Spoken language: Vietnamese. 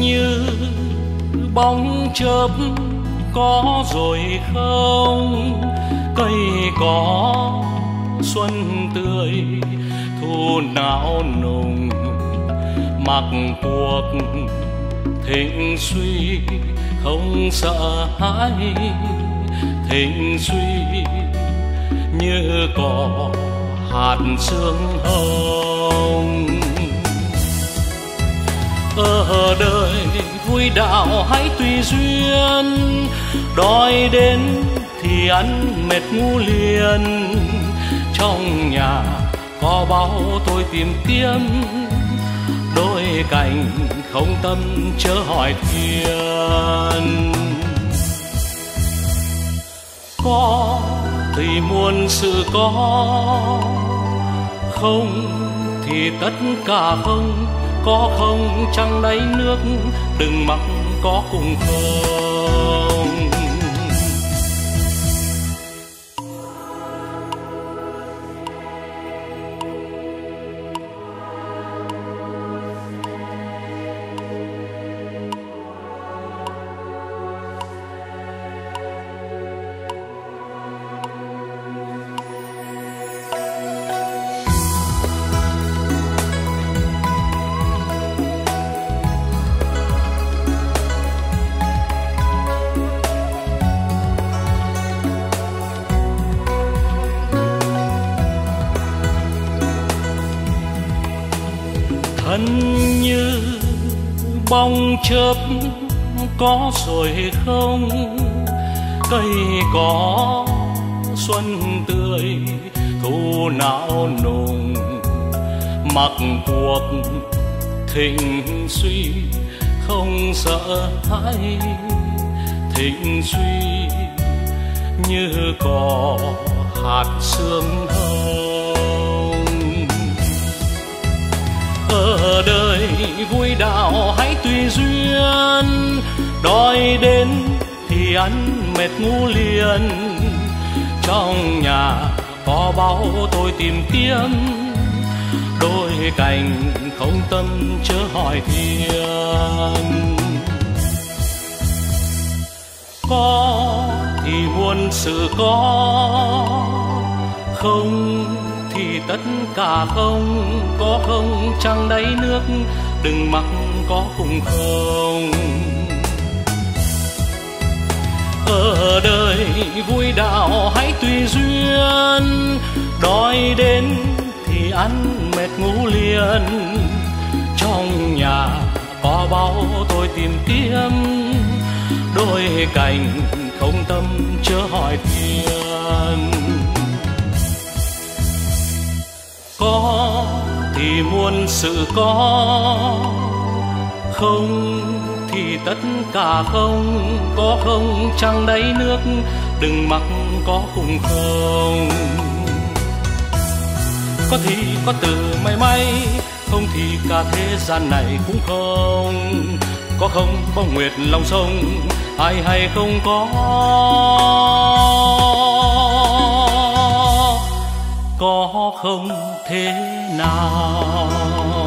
như bóng chớp có rồi không? Cây có xuân tươi, thu não nùng, mặc cuộc thịnh suy, không sợ hãi. Thịnh suy như cỏ hạt sương hồng ở đời. Vui đạo hãy tùy duyên, đòi đến thì ăn mệt ngu liền. Trong nhà có bao tôi tìm kiếm, đôi cành không tâm chớ hỏi thiên có thì muôn sự có, không thì tất cả không có không chẳng đáy nước đừng mặc có cùng không. Thân như bóng chớp có rồi không? Cây có xuân tươi, thu não nùng, mặc cuộc thịnh suy, không sợ hãi. Thịnh suy như cỏ hạt sương hồng. Vui đạo hãy tùy duyên. Đòi đến thì ăn mệt ngu liền. Trong nhà có bao tôi tìm kiếm. Đôi cành không tâm chớ hỏi thiên có thì muôn sự có, không thì tất cả không. Có không trăng đáy nước đừng mắc có cùng không. Ở đời vui đạo hãy tùy duyên đòi đến thì ăn mệt ngủ liền. Trong nhà có bao tôi tìm kiếm, đôi cành không tâm chớ hỏi thiên có thì muôn sự có, không thì tất cả không, có không chẳng đáy nước, đừng mặc có cùng không. Có thì có từ may may, không thì cả thế gian này cũng không. Có không bóng nguyệt lòng sông, ai hay không có có không thế nào?